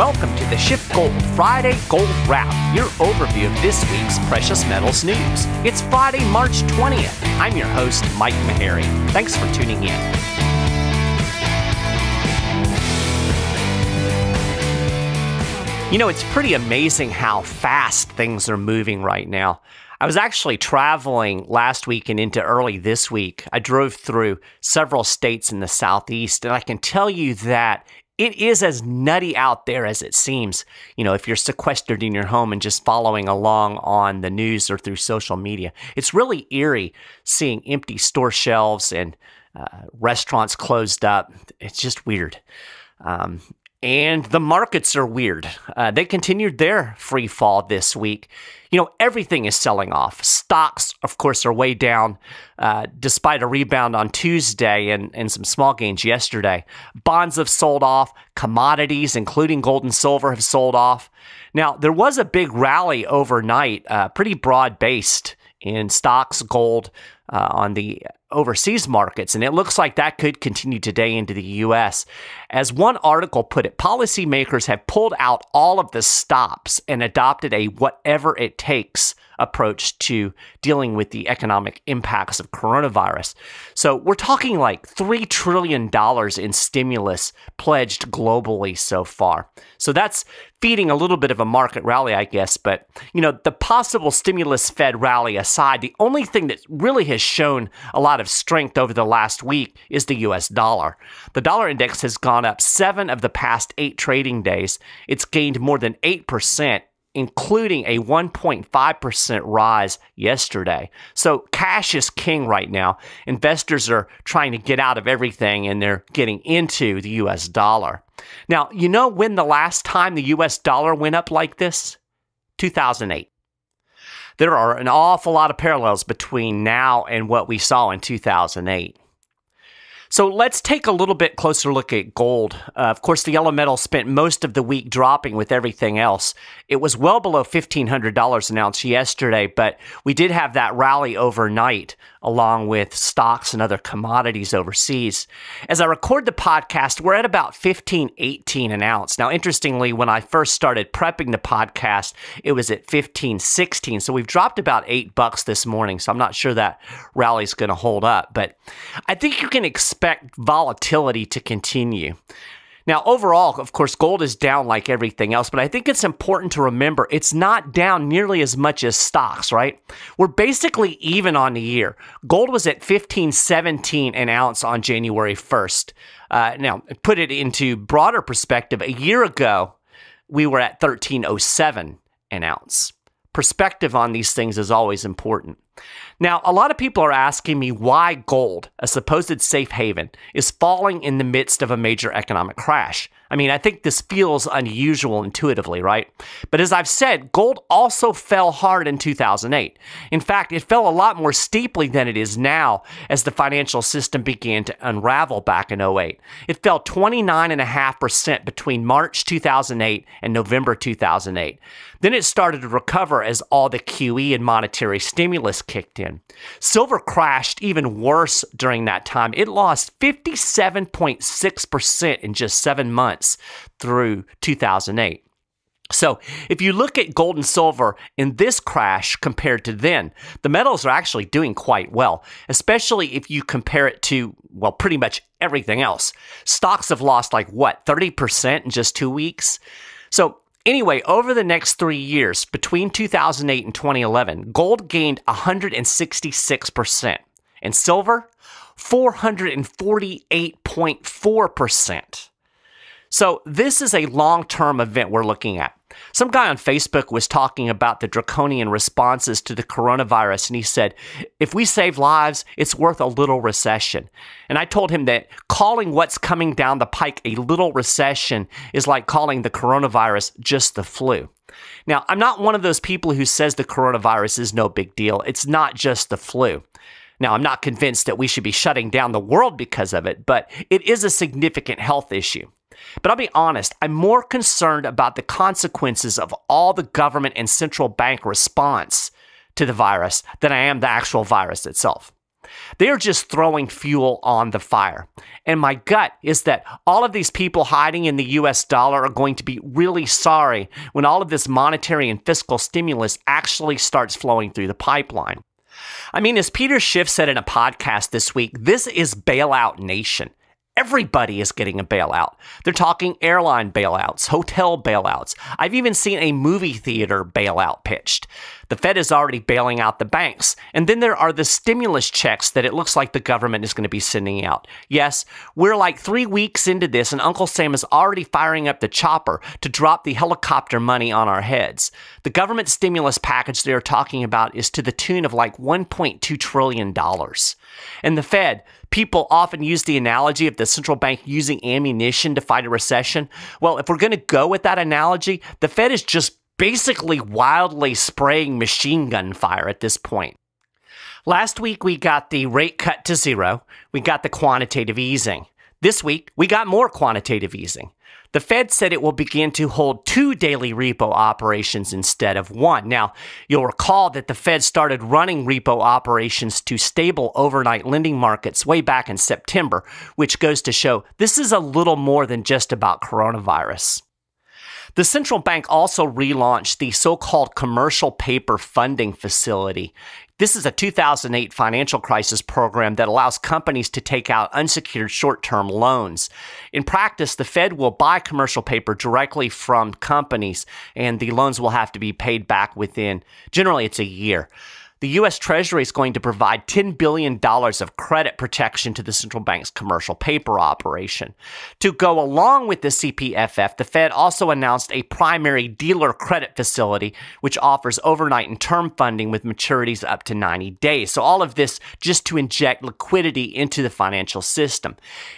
welcome to the SchiffGold Friday Gold Wrap, your overview of this week's precious metals news. It's Friday, March 20th. I'm your host, Mike Maharrey. Thanks for tuning in. You know, it's pretty amazing how fast things are moving right now. I was actually traveling last week and into early this week. I drove through several states in the Southeast, and I can tell you that it is as nutty out there as it seems. You know, if you're sequestered in your home and just following along on the news or through social media, it's really eerie seeing empty store shelves and uh, restaurants closed up. It's just weird. Um, and the markets are weird. Uh, they continued their free fall this week. You know, everything is selling off. Stocks, of course, are way down uh, despite a rebound on Tuesday and, and some small gains yesterday. Bonds have sold off. Commodities, including gold and silver, have sold off. Now, there was a big rally overnight, uh, pretty broad based in stocks, gold, uh, on the overseas markets. And it looks like that could continue today into the US. As one article put it, policymakers have pulled out all of the stops and adopted a whatever it takes approach to dealing with the economic impacts of coronavirus. So we're talking like $3 trillion in stimulus pledged globally so far. So that's feeding a little bit of a market rally, I guess. But, you know, the possible stimulus fed rally aside, the only thing that really has shown a lot of strength over the last week is the US dollar. The dollar index has gone up seven of the past eight trading days. It's gained more than 8% including a 1.5% rise yesterday. So cash is king right now. Investors are trying to get out of everything and they're getting into the US dollar. Now, you know when the last time the US dollar went up like this? 2008. There are an awful lot of parallels between now and what we saw in 2008. So let's take a little bit closer look at gold. Uh, of course, the yellow metal spent most of the week dropping with everything else. It was well below $1,500 an ounce yesterday, but we did have that rally overnight along with stocks and other commodities overseas. As I record the podcast, we're at about 1518 an ounce. Now, interestingly, when I first started prepping the podcast, it was at 1516. So we've dropped about eight bucks this morning. So I'm not sure that rally's going to hold up, but I think you can expect volatility to continue. Now, overall, of course, gold is down like everything else, but I think it's important to remember it's not down nearly as much as stocks, right? We're basically even on the year. Gold was at 1517 an ounce on January 1st. Uh, now, put it into broader perspective, a year ago, we were at 1307 an ounce. Perspective on these things is always important. Now, a lot of people are asking me why gold, a supposed safe haven, is falling in the midst of a major economic crash. I mean, I think this feels unusual intuitively, right? But as I've said, gold also fell hard in 2008. In fact, it fell a lot more steeply than it is now as the financial system began to unravel back in 08. It fell 29.5% between March 2008 and November 2008. Then it started to recover as all the QE and monetary stimulus kicked in. Silver crashed even worse during that time. It lost 57.6% in just seven months through 2008. So, if you look at gold and silver in this crash compared to then, the metals are actually doing quite well, especially if you compare it to, well, pretty much everything else. Stocks have lost like what, 30% in just two weeks? So, Anyway, over the next three years, between 2008 and 2011, gold gained 166%, and silver, 448.4%. So, this is a long term event we're looking at. Some guy on Facebook was talking about the draconian responses to the coronavirus, and he said, if we save lives, it's worth a little recession. And I told him that calling what's coming down the pike a little recession is like calling the coronavirus just the flu. Now, I'm not one of those people who says the coronavirus is no big deal. It's not just the flu. Now, I'm not convinced that we should be shutting down the world because of it, but it is a significant health issue. But I'll be honest, I'm more concerned about the consequences of all the government and central bank response to the virus than I am the actual virus itself. They are just throwing fuel on the fire. And my gut is that all of these people hiding in the US dollar are going to be really sorry when all of this monetary and fiscal stimulus actually starts flowing through the pipeline. I mean, as Peter Schiff said in a podcast this week, this is bailout nation. Everybody is getting a bailout. They're talking airline bailouts, hotel bailouts. I've even seen a movie theater bailout pitched. The Fed is already bailing out the banks. And then there are the stimulus checks that it looks like the government is going to be sending out. Yes, we're like three weeks into this, and Uncle Sam is already firing up the chopper to drop the helicopter money on our heads. The government stimulus package they're talking about is to the tune of like $1.2 trillion. And the Fed, people often use the analogy of the central bank using ammunition to fight a recession. Well, if we're going to go with that analogy, the Fed is just basically wildly spraying machine gun fire at this point. Last week, we got the rate cut to zero. We got the quantitative easing. This week, we got more quantitative easing. The Fed said it will begin to hold two daily repo operations instead of one. Now, you'll recall that the Fed started running repo operations to stable overnight lending markets way back in September, which goes to show this is a little more than just about coronavirus. The central bank also relaunched the so called commercial paper funding facility. This is a 2008 financial crisis program that allows companies to take out unsecured short term loans. In practice, the Fed will buy commercial paper directly from companies, and the loans will have to be paid back within generally, it's a year the U.S. Treasury is going to provide $10 billion of credit protection to the central bank's commercial paper operation. To go along with the CPFF, the Fed also announced a primary dealer credit facility, which offers overnight and term funding with maturities up to 90 days. So, all of this just to inject liquidity into the financial system.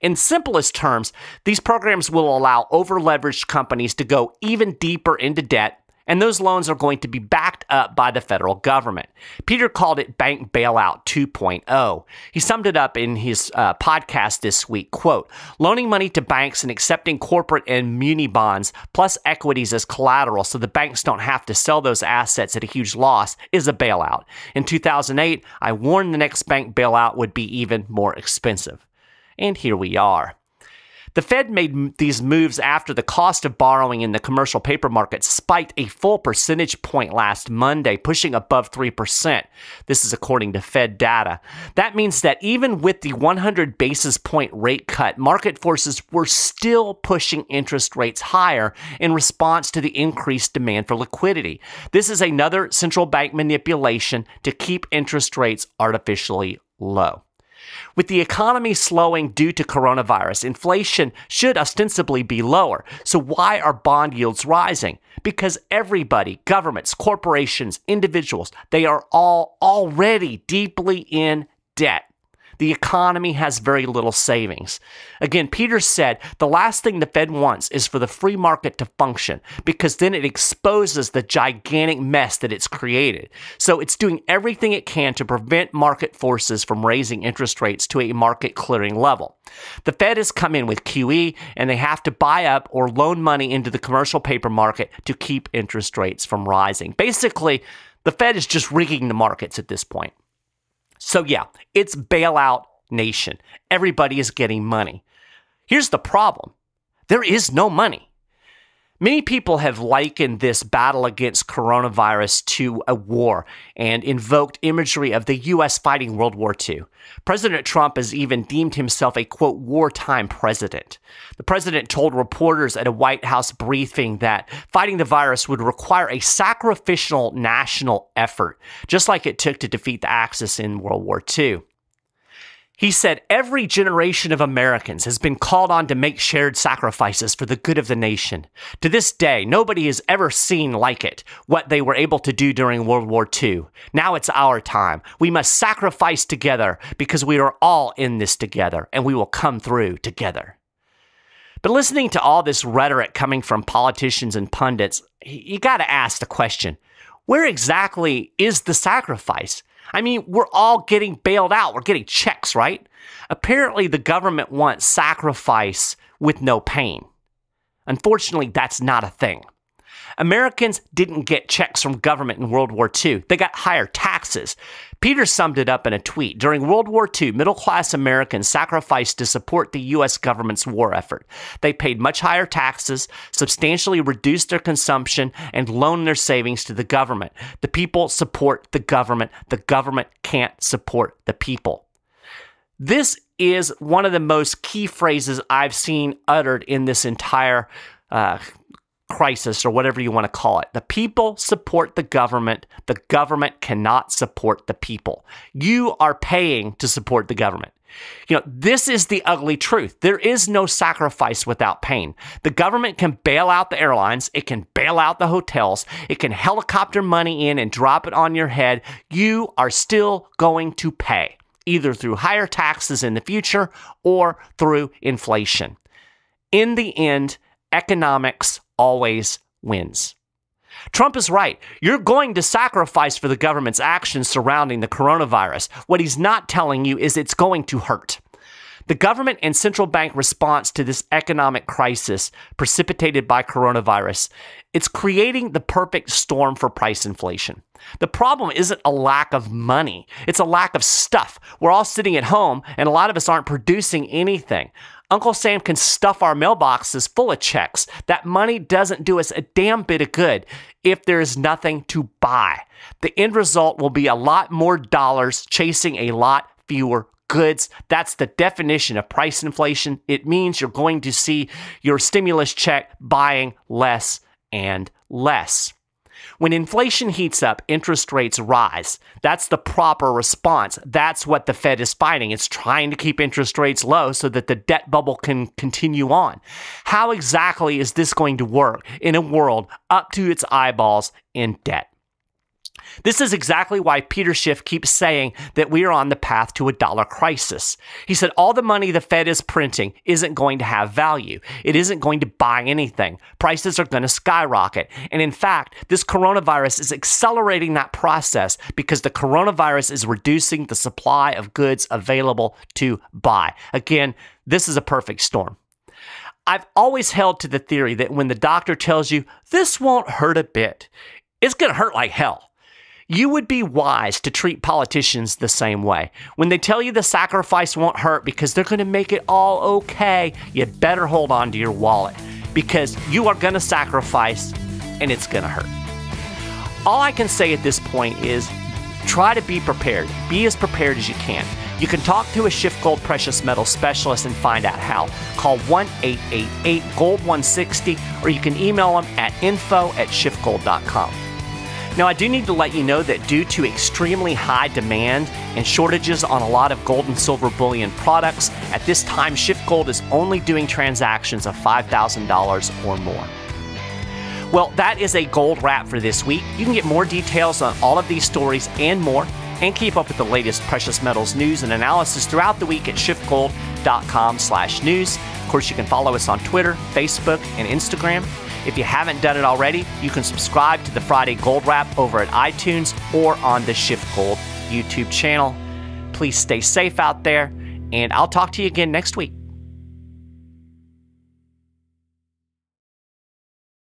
In simplest terms, these programs will allow overleveraged companies to go even deeper into debt and those loans are going to be backed up by the federal government. Peter called it bank bailout 2.0. He summed it up in his uh, podcast this week, quote, loaning money to banks and accepting corporate and muni bonds plus equities as collateral so the banks don't have to sell those assets at a huge loss is a bailout. In 2008, I warned the next bank bailout would be even more expensive. And here we are. The Fed made these moves after the cost of borrowing in the commercial paper market spiked a full percentage point last Monday, pushing above 3%. This is according to Fed data. That means that even with the 100 basis point rate cut, market forces were still pushing interest rates higher in response to the increased demand for liquidity. This is another central bank manipulation to keep interest rates artificially low. With the economy slowing due to coronavirus, inflation should ostensibly be lower. So, why are bond yields rising? Because everybody, governments, corporations, individuals, they are all already deeply in debt the economy has very little savings. Again, Peter said the last thing the Fed wants is for the free market to function because then it exposes the gigantic mess that it's created. So it's doing everything it can to prevent market forces from raising interest rates to a market clearing level. The Fed has come in with QE and they have to buy up or loan money into the commercial paper market to keep interest rates from rising. Basically, the Fed is just rigging the markets at this point. So, yeah, it's bailout nation. Everybody is getting money. Here's the problem there is no money. Many people have likened this battle against coronavirus to a war and invoked imagery of the U.S. fighting World War II. President Trump has even deemed himself a quote, wartime president. The president told reporters at a White House briefing that fighting the virus would require a sacrificial national effort, just like it took to defeat the Axis in World War II. He said every generation of Americans has been called on to make shared sacrifices for the good of the nation. To this day, nobody has ever seen like it, what they were able to do during World War II. Now it's our time. We must sacrifice together because we are all in this together and we will come through together. But listening to all this rhetoric coming from politicians and pundits, you got to ask the question where exactly is the sacrifice? I mean, we're all getting bailed out. We're getting checks, right? Apparently, the government wants sacrifice with no pain. Unfortunately, that's not a thing. Americans didn't get checks from government in World War II, they got higher taxes. Peter summed it up in a tweet. During World War II, middle class Americans sacrificed to support the U.S. government's war effort. They paid much higher taxes, substantially reduced their consumption, and loaned their savings to the government. The people support the government. The government can't support the people. This is one of the most key phrases I've seen uttered in this entire uh, crisis or whatever you want to call it. The people support the government. The government cannot support the people. You are paying to support the government. You know, this is the ugly truth. There is no sacrifice without pain. The government can bail out the airlines, it can bail out the hotels, it can helicopter money in and drop it on your head. You are still going to pay, either through higher taxes in the future or through inflation. In the end, economics always wins. Trump is right. You're going to sacrifice for the government's actions surrounding the coronavirus. What he's not telling you is it's going to hurt. The government and central bank response to this economic crisis precipitated by coronavirus, it's creating the perfect storm for price inflation. The problem isn't a lack of money, it's a lack of stuff. We're all sitting at home and a lot of us aren't producing anything. Uncle Sam can stuff our mailboxes full of checks. That money doesn't do us a damn bit of good if there is nothing to buy. The end result will be a lot more dollars chasing a lot fewer goods. That's the definition of price inflation. It means you're going to see your stimulus check buying less and less. When inflation heats up, interest rates rise. That's the proper response. That's what the Fed is fighting. It's trying to keep interest rates low so that the debt bubble can continue on. How exactly is this going to work in a world up to its eyeballs in debt? This is exactly why Peter Schiff keeps saying that we are on the path to a dollar crisis. He said all the money the Fed is printing isn't going to have value. It isn't going to buy anything. Prices are going to skyrocket. And in fact, this coronavirus is accelerating that process because the coronavirus is reducing the supply of goods available to buy. Again, this is a perfect storm. I've always held to the theory that when the doctor tells you this won't hurt a bit, it's going to hurt like hell. You would be wise to treat politicians the same way. When they tell you the sacrifice won't hurt because they're going to make it all okay, you better hold on to your wallet because you are going to sacrifice and it's going to hurt. All I can say at this point is try to be prepared. Be as prepared as you can. You can talk to a SchiffGold precious metal specialist and find out how. Call 1 888 Gold 160 or you can email them at info at schiffgold.com. Now, I do need to let you know that due to extremely high demand and shortages on a lot of gold and silver bullion products, at this time, SchiffGold is only doing transactions of $5,000 or more. Well, that is a gold wrap for this week. You can get more details on all of these stories and more, and keep up with the latest precious metals news and analysis throughout the week at schiffgold.com/news. Of course, you can follow us on Twitter, Facebook, and Instagram. If you haven't done it already, you can subscribe to the Friday Gold Wrap over at iTunes or on the Shift Gold YouTube channel. Please stay safe out there, and I'll talk to you again next week.